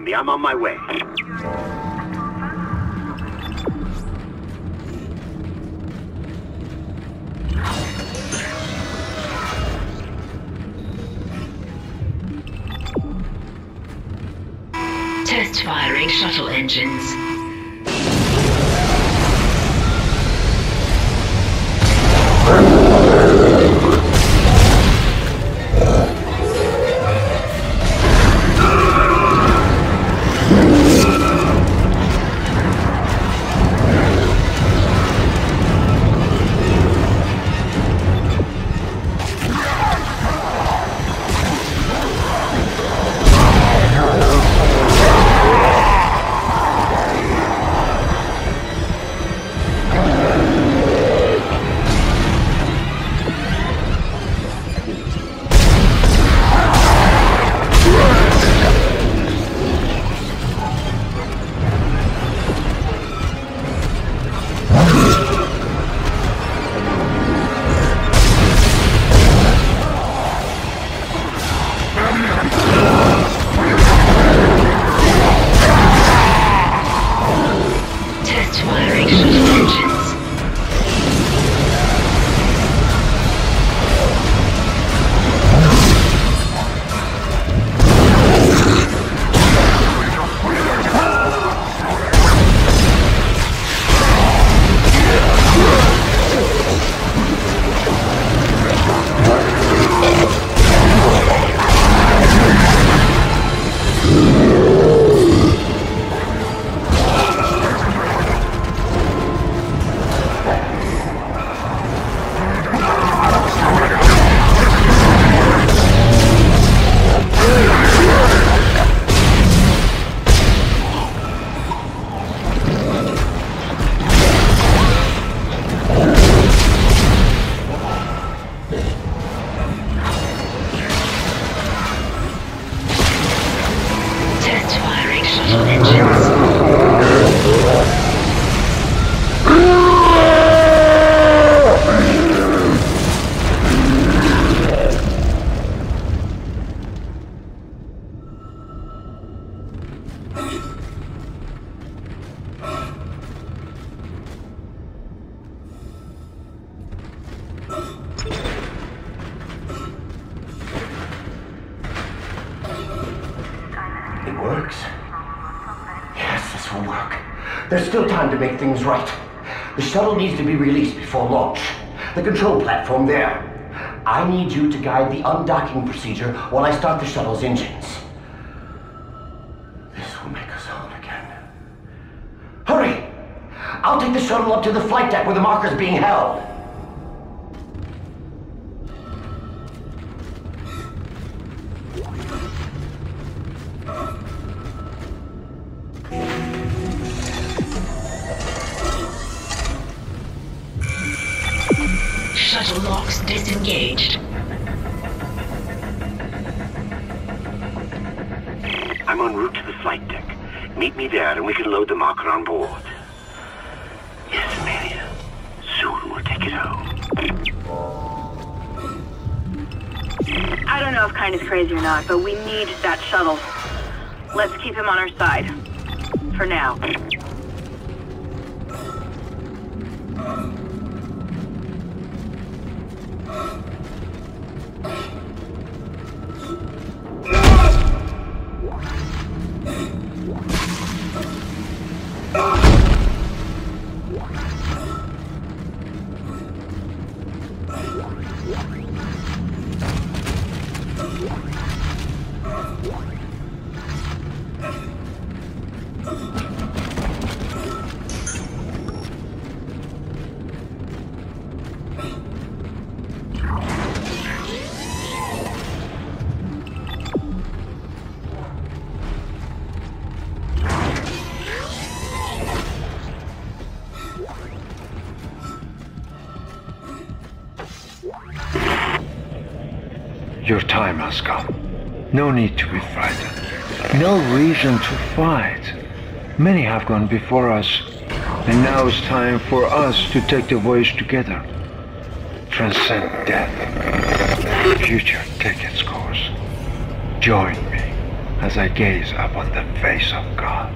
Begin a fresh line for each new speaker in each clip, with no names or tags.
for me. I'm on my way.
Test firing shuttle engines.
Work. There's still time to make things right. The shuttle needs to be released before launch. The control platform there. I need you to guide the undocking procedure while I start the shuttle's engines. This will make us whole again. Hurry! I'll take the shuttle up to the flight deck where the marker's being held.
Shuttle.
Let's keep him on our side. For now.
Your No need to be frightened. No reason to fight. Many have gone before us, and now it's time for us to take the voyage together. Transcend death. The future take its course. Join me. as I gaze upon the face of God.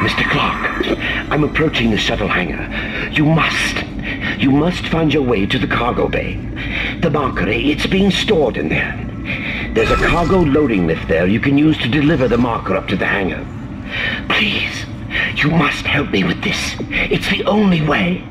Mr. Clarke, I'm approaching the shuttle hangar. You must, you must find your way to the cargo bay. The marker, it's being stored in there. There's a cargo loading lift there you can use to deliver the marker up to the hangar. Please, you must help me with this. It's the only way.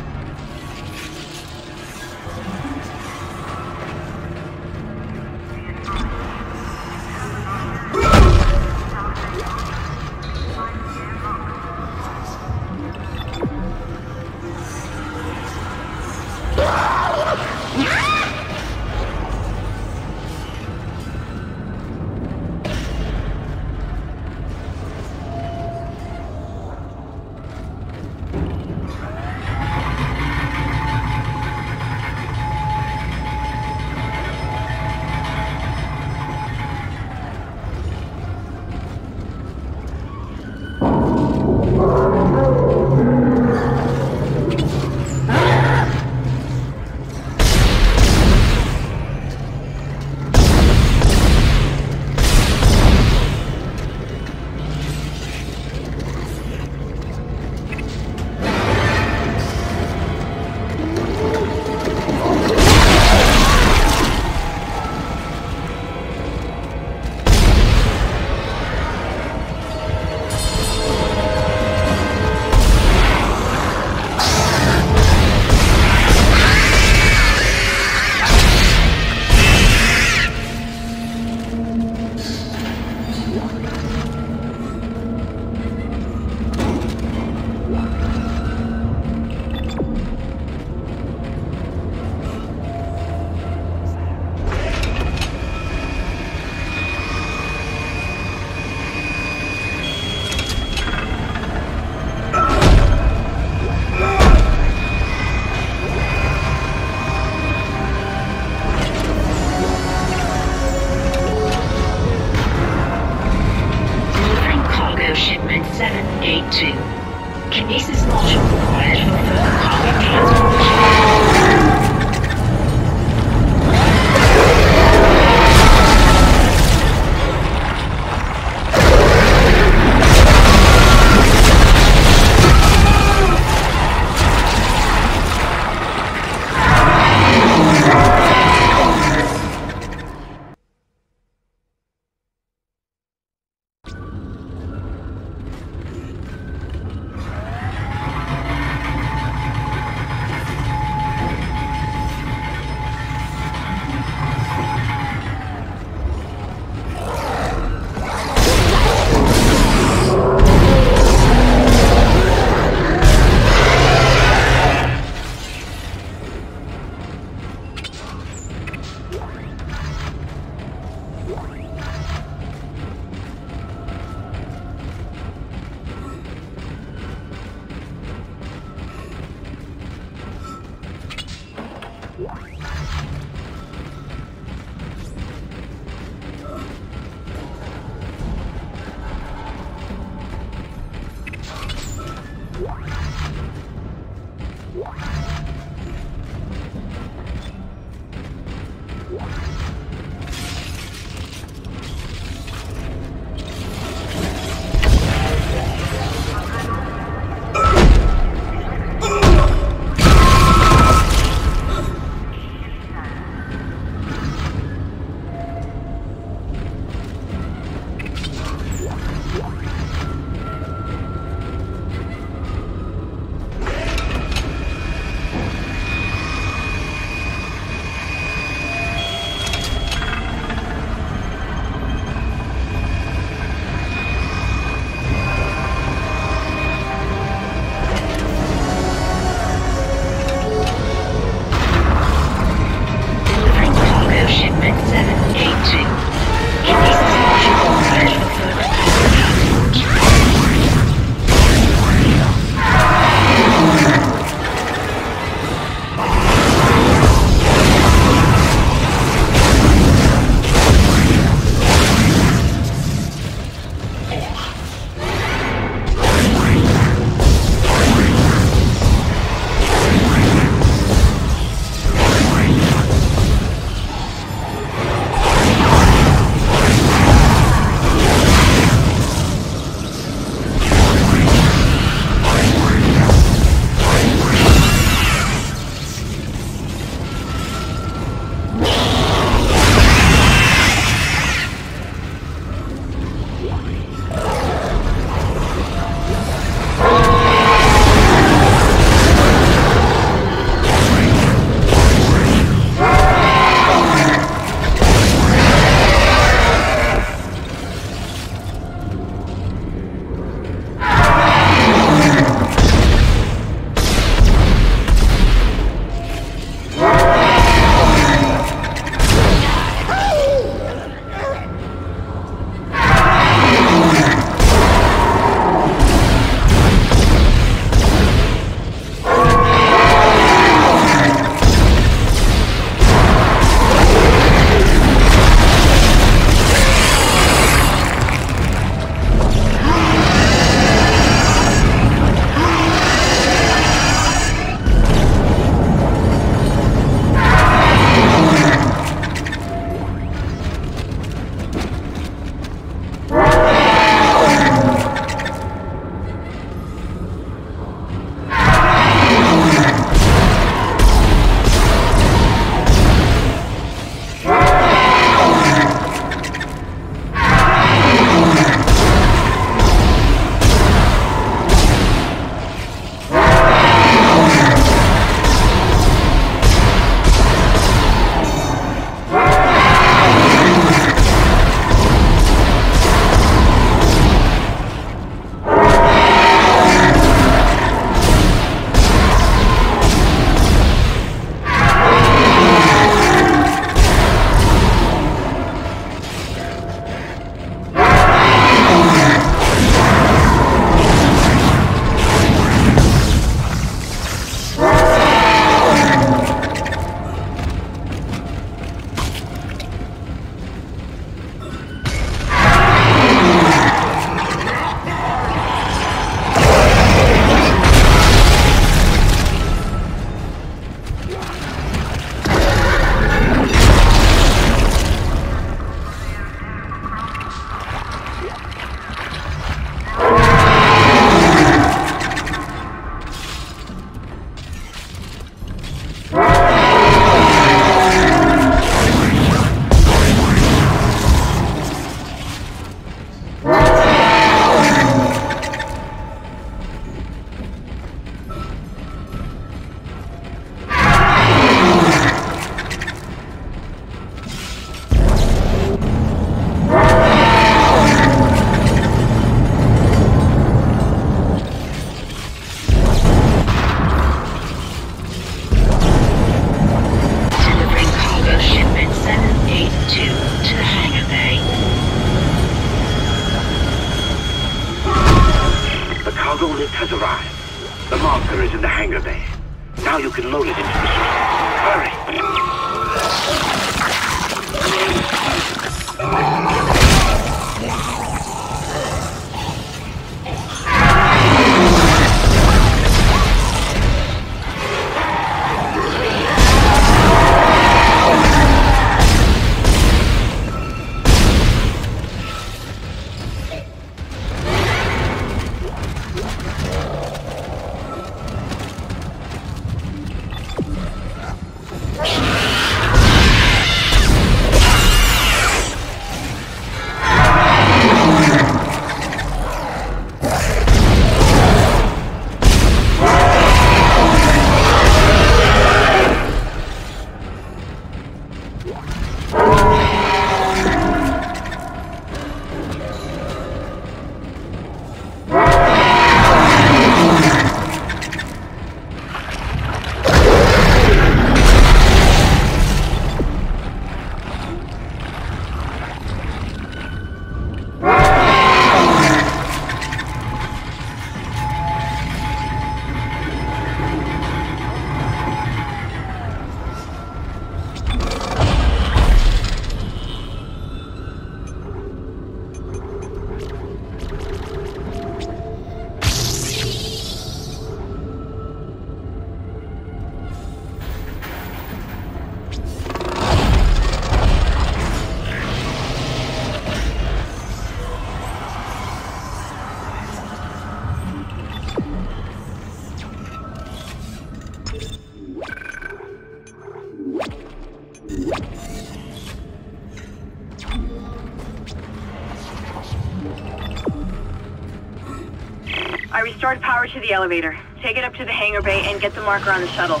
Elevator. Take it up to the hangar bay and get the marker on the shuttle.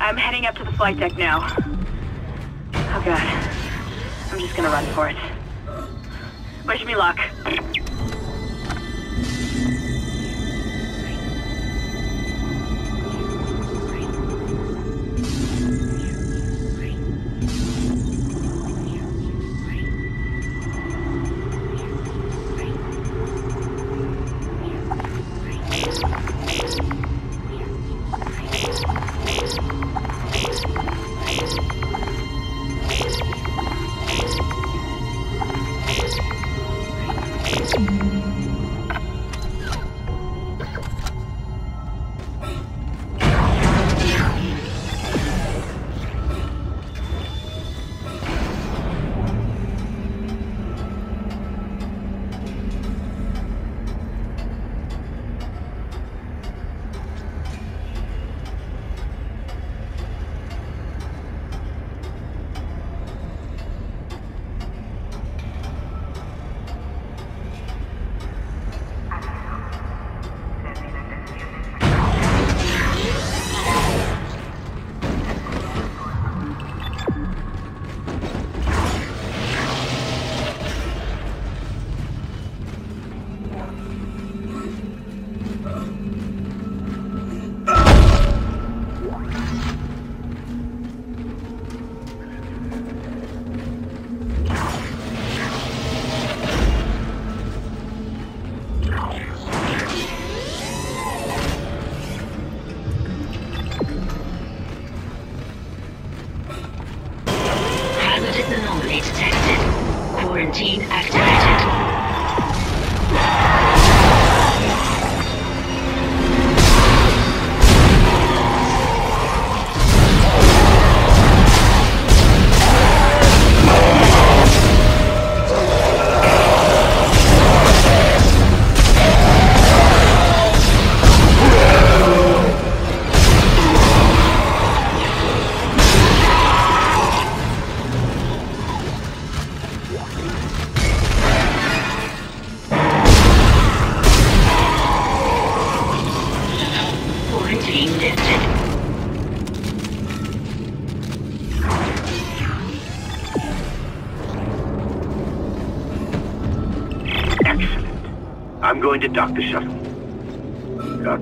I'm heading up to the flight deck now. Oh god. I'm just gonna run for it. Wish me luck.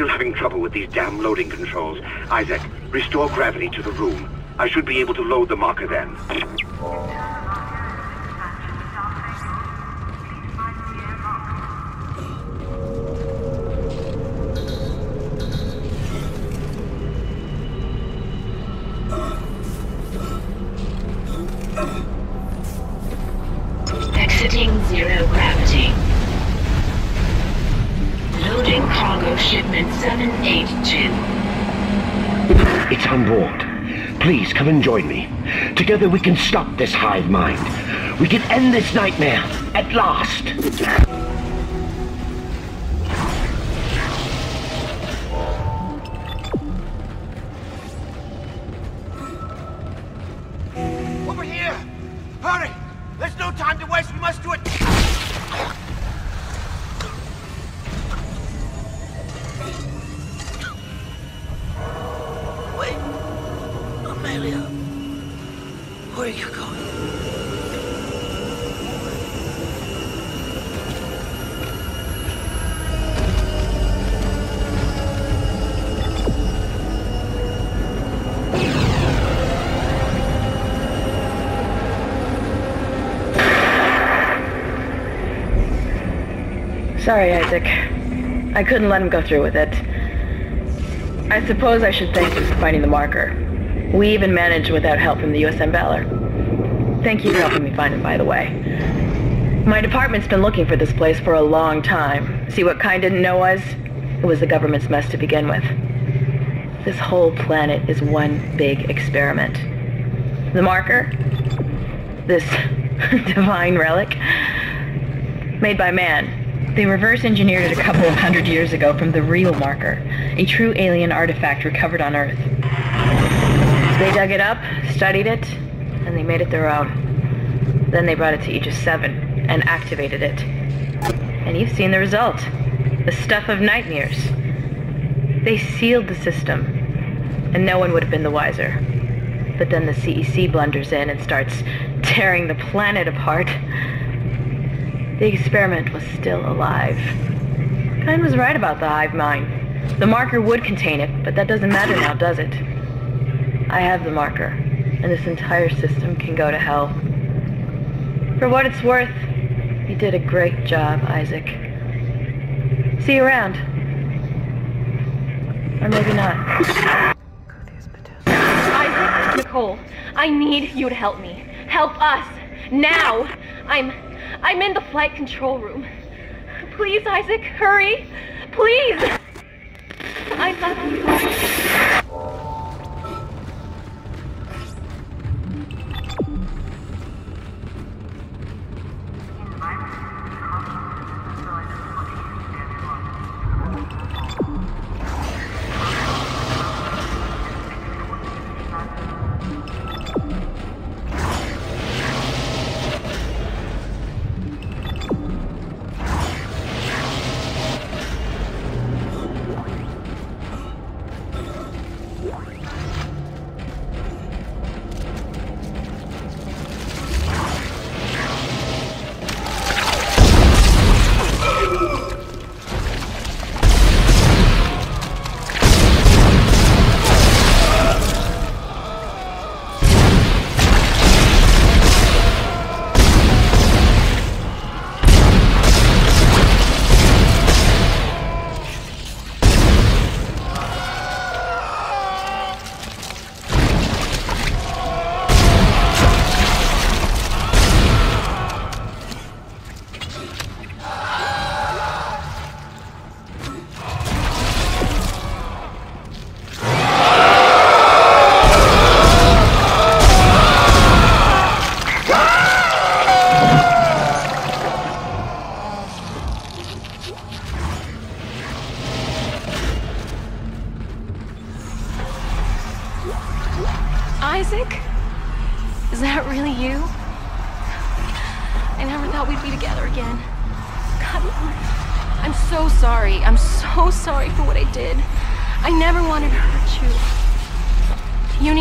Still having trouble with these damn loading controls. Isaac, restore gravity to the room. I should be able to load the marker then.
Together we can stop this hive mind. We can end this nightmare at last.
Over here! Hurry! There's no time to waste. We must do it.
Sorry, Isaac. I couldn't let him go through with it. I suppose I should thank you for finding the marker. We even managed without help from the USM Valor. Thank you for helping me find him, by the way. My department's been looking for this place for a long time. See what Kyne didn't know was? It was the government's mess to begin with. This whole planet is one big experiment. The marker? This divine relic? Made by man. They reverse engineered it a couple of hundred years ago from the real marker, a true alien artifact recovered on Earth. They dug it up, studied it, and they made it their own. Then they brought it to Aegis 7 and activated it. And you've seen the result. The stuff of nightmares. They sealed the system, and no one would have been the wiser. But then the CEC blunders in and starts tearing the planet apart. The experiment was still alive. Kyne was right about the hive mind. The marker would contain it, but that doesn't matter now, does it? I have the marker, and this entire system can go to hell. For what it's worth, you did a great job, Isaac. See you around. Or maybe not.
Isaac, Nicole, I need you to help me. Help us. Now. I'm I'm in the flight control room. Please, Isaac, hurry. Please. I'm Isaac?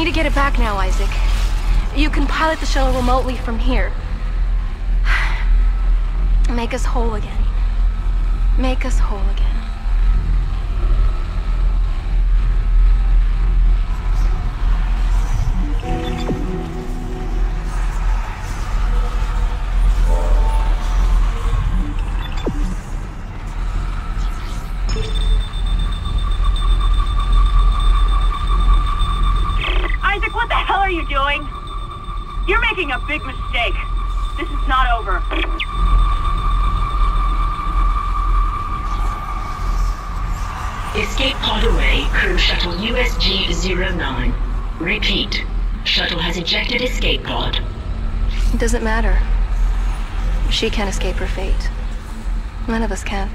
To get it back now, Isaac. You can pilot the shuttle remotely from here. Make us whole again. Make us whole again.
USG-09. Repeat. Shuttle has ejected escape pod.
It doesn't matter. She can't escape her fate. None of us can.